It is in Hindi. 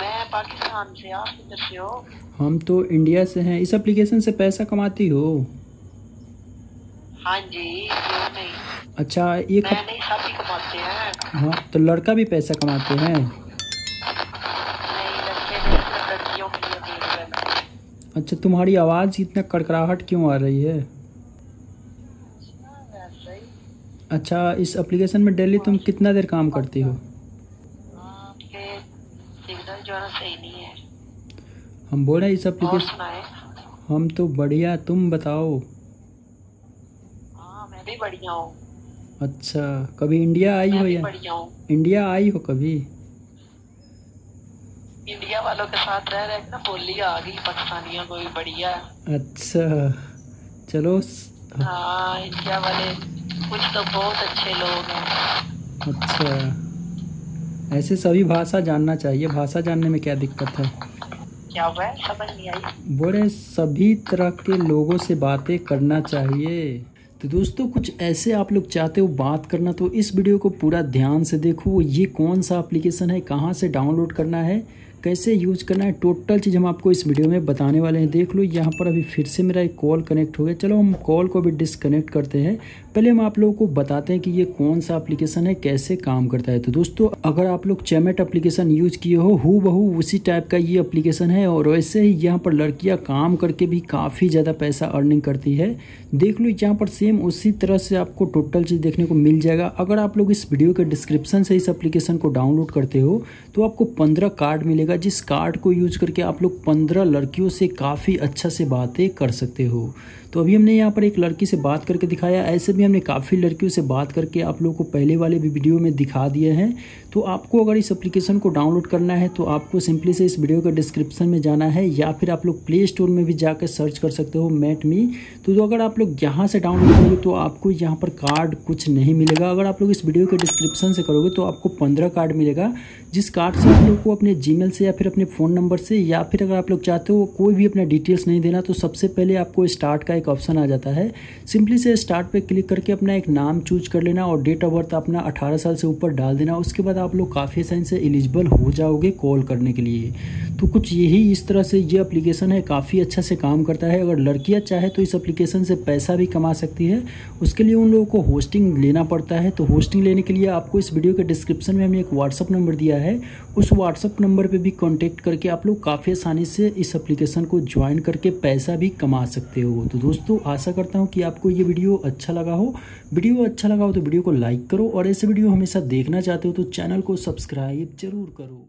मैं पाकिस्तान से आप किधर से हो? हम तो इंडिया से हैं। इस एप्लीकेशन से पैसा कमाती हो? हाँ जी क्यों नहीं? अच्छा ये मैं नहीं सभी कमाते हैं। हाँ तो लड़का भी पैसा कमाते हैं। अच्छा तुम्हारी आवाज़ इतना कड़कड़ाहट क्यों आ रही है? अच्छा इस एप्लीकेशन में डेली तुम कितना देर काम करती हो? सिग्नल जो है सही नहीं है। हम बोल रहे इस एप्लीकेशन हम तो बढ़िया तुम बताओ। हाँ मैं भी बढ़िया हूँ। अच्छा कभी इंडिया आई हो या? इंडिया आई हो कभी? इंडिया वालों के साथ रह रहे ना बोली आ गई पाकिस्तानियों को भी बढ़िया। अच्छा चलो हाँ इंडिया वाले कुछ तो बहुत अच्छे लोग हैं। अच्छा। ऐसे सभी भाषा जानना चाहिए। भाषा जानने में क्या दिक्कत है? क्या हुआ है? समझ नहीं आई। बोले सभी तरह के लोगों से बातें करना चाहिए। तो दोस्तों कुछ ऐसे आप लोग चाहते हो बात करना तो इस वीडियो को पूरा ध्यान से देखो। ये कौन सा एप्लीकेशन है? कहाँ से डाउनलोड करना है? कैसे यूज़ करना है, टोटल चीज़ हम आपको इस वीडियो में बताने वाले हैं। देख लो, यहाँ पर अभी फिर से मेरा एक कॉल कनेक्ट हो गया। चलो, हम कॉल को भी डिसकनेक्ट करते हैं। पहले हम आप लोगों को बताते हैं कि ये कौन सा एप्लीकेशन है, कैसे काम करता है। तो दोस्तों, अगर आप लोग चैमेट एप्लीकेशन यूज़ किए हो हु बहू उसी टाइप का ये एप्लीकेशन है और वैसे ही यहाँ पर लड़कियाँ काम करके भी काफ़ी ज़्यादा पैसा अर्निंग करती है। देख लो, यहाँ पर सेम उसी तरह से आपको टोटल चीज़ देखने को मिल जाएगा। अगर आप लोग इस वीडियो के डिस्क्रिप्शन से इस एप्लीकेशन को डाउनलोड करते हो तो आपको पंद्रह कार्ड मिलेगा। जिस कार्ड को यूज़ करके आप लोग पंद्रह लड़कियों से काफ़ी अच्छा से बातें कर सकते हो। तो अभी हमने यहाँ पर एक लड़की से बात करके दिखाया, ऐसे भी हमने काफ़ी लड़कियों से बात करके आप लोगों को पहले वाले भी वीडियो में दिखा दिए हैं। तो आपको अगर इस एप्लीकेशन को डाउनलोड करना है तो आपको सिंपली से इस वीडियो के डिस्क्रिप्शन में जाना है, या फिर आप लोग प्ले स्टोर में भी जाकर सर्च कर सकते हो मैट मी तो अगर आप लोग यहाँ से डाउनलोड करोगे तो आपको यहाँ पर कार्ड कुछ नहीं मिलेगा। अगर आप लोग इस वीडियो के डिस्क्रिप्शन से करोगे तो आपको पंद्रह कार्ड मिलेगा। जिस कार्ड से आप लोग को अपने जीमेल से या फिर अपने फ़ोन नंबर से, या फिर अगर आप लोग चाहते हो कोई भी अपना डिटेल्स नहीं देना तो सबसे पहले आपको स्टार्ट का एक ऑप्शन आ जाता है। सिंपली से स्टार्ट पे क्लिक करके अपना एक नाम चूज़ कर लेना और डेट ऑफ़ बर्थ अपना 18 साल से ऊपर डाल देना। उसके बाद आप लोग काफ़ी आसानी से एलिजिबल हो जाओगे कॉल करने के लिए। तो कुछ यही इस तरह से ये एप्लीकेशन है, काफ़ी अच्छा से काम करता है। अगर लड़कियाँ चाहे तो इस एप्लीकेशन से पैसा भी कमा सकती है। उसके लिए उन लोगों को होस्टिंग लेना पड़ता है। तो होस्टिंग लेने के लिए आपको इस वीडियो के डिस्क्रिप्शन में हमने एक व्हाट्सअप नंबर दिया है, उस व्हाट्सअप नंबर पे भी कांटेक्ट करके आप लोग काफ़ी आसानी से इस एप्लीकेशन को ज्वाइन करके पैसा भी कमा सकते हो। तो दोस्तों, आशा करता हूँ कि आपको ये वीडियो अच्छा लगा हो। वीडियो अच्छा लगा हो तो वीडियो को लाइक करो और ऐसे वीडियो हमेशा देखना चाहते हो तो चैनल को सब्सक्राइब ज़रूर करो।